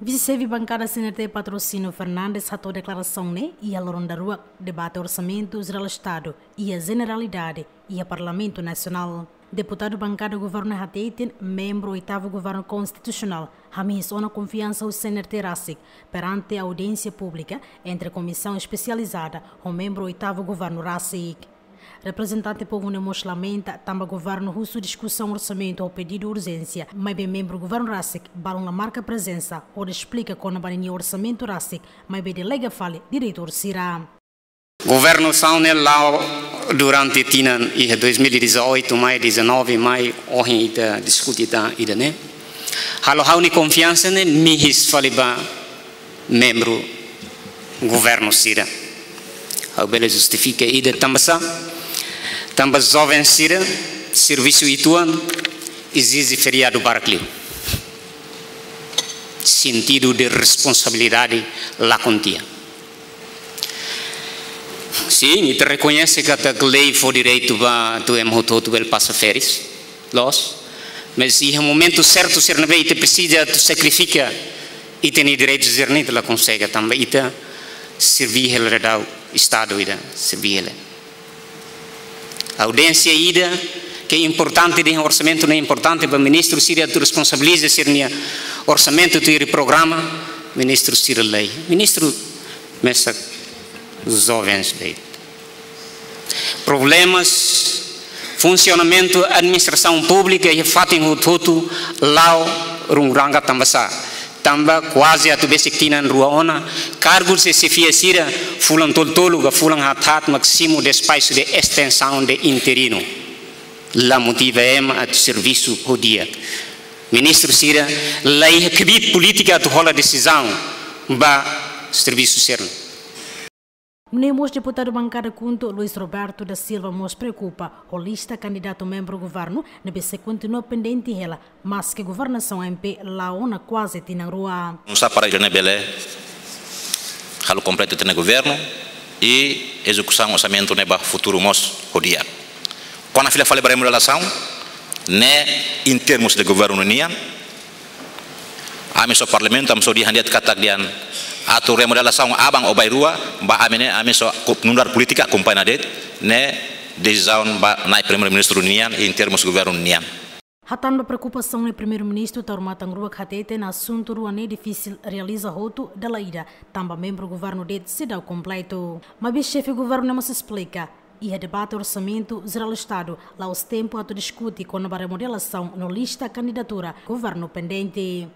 Vice bancada CNT Patrocínio Fernandes ratou declaração né e a Loronda Rua debate orçamento Israel Estado e a Generalidade e a Parlamento Nacional. Deputado bancada governo Hateitin, membro oitavo governo constitucional, Ramis na confiança o CNT RASIC perante a audiência pública entre comissão especializada o membro oitavo governo RASIC. Representante povo lamenta, também governo russo discussão orçamento ao pedido de urgência, mas bem membro governo RASIC, balão a marca presença, ou explica quando a orçamento RASIC, mas bem delega fale, Sira. Governo Saune lá durante tina 2018, mais 19, mais hoje discutida ida né. Halo hauni confiança né, mihis faliba membro governo Sira. Hau bele justifica ida tambasa também jovem sira serviço ituan exige feriado barclio. Sentido de responsabilidade lá contia. Sim e te reconhece que a lei for direito para tu é motor ele passa férias los. Mas em momento certo ser na te precisa tu sacrifica e tem direito de dizer la consegue também e te servir ele estado ida servir ele a audiência ida que é importante de orçamento não é importante para o ministro Síria tu responsabiliza se orçamento tu programa ministro Síria lei. Ministro mesa jovens problemas funcionamento administração pública e fatem o tudo lá rungranga tambasa tamba quase a tu besiktina rua ona cargos se se fia sira fulan tol tolu ga fulan hatat maximo de espaço de extensão de interino la motiva é a serviço o dia ministro sira lei que política tu rola decisão ba serviço serno Nemos deputado bancada Cunto, Luiz Roberto da Silva, nos preocupa o lista candidato membro do governo, na BC continua pendente ela, mas que governação MP lá ona quase tem na rua. Não está para a Belé, halo completo tem governo e execução orçamento né futuro mos o dia. Quando a filha fala para a relação, né em termos de governo união, a mim parlamento, a mim só de handiat katak atau remodelação abang obai rua. Ba amene ame so nundar politika kumpai det ne ba nai primeiro ministro nian em termos governo nian Hatando preocupação no primeiro-ministro Tarumatan Rua Katete na assunto ruane difícil realiza roto da laída, tamba membro governo de cidade completo. Mas o chefe do governo não se explica e a debate orçamento geral Estado, lá os tempos a discute com a remodelação no lista candidatura governo pendente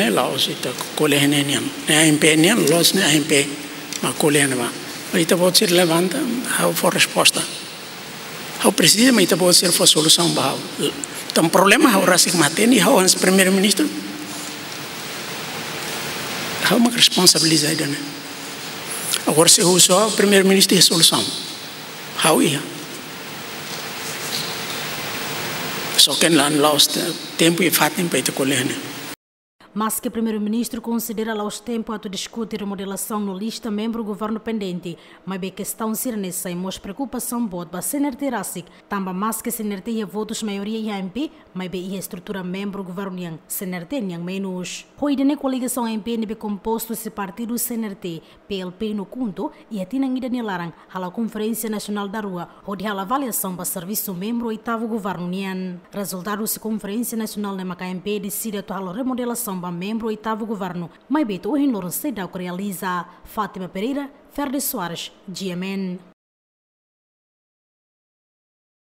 ne laos ita kole ne niam. Ne AMP niam los ne AMP ma ne ma. Ita pode ser levanta how for resposta. How precisa mas ita pode ser for solução ba tam problema how rasik mateni how ans primeiro ministro how ma responsabiliza ida ne. Agora se usa o ministro é solução. How ia. Só que lá laos tempo e fatem para ita kole ne mas que o primeiro-ministro considera lá os tempos a discutir remodelação no lista membro governo pendente, mas bem questão ser nessa e mos preocupação bot ba CNRT Racic, também mais que CNRT ia votos maioria em MP, mas a estrutura membro governo yang CNRT yang menos. Hoje ne coligação MP ne composto esse partido CNRT, PLP no conto e a tina ida nilarang hala conferência nacional da rua, onde hala avaliação para serviço membro oitavo governo nian. Resultado se conferência nacional na MP decide a remodelação Samba, membro oitavo governo, Maibet Ohinlor Seda realiza Fátima Pereira, Ferde Soares, GMN.